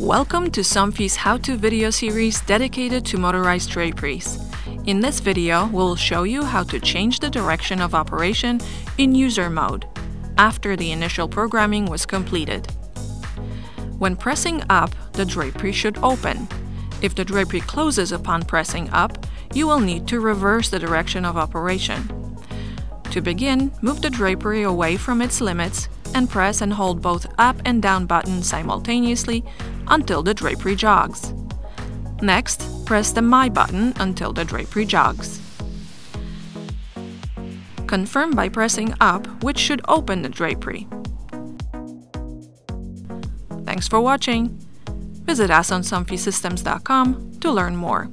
Welcome to Somfy's how-to video series dedicated to motorized draperies. In this video, we'll show you how to change the direction of operation in user mode after the initial programming was completed. When pressing up, the drapery should open. If the drapery closes upon pressing up, you will need to reverse the direction of operation. To begin, move the drapery away from its limits and press and hold both up and down buttons simultaneously until the drapery jogs. Next, press the My button until the drapery jogs. Confirm by pressing up, which should open the drapery. Thanks for watching! Visit us on somfysystems.com to learn more.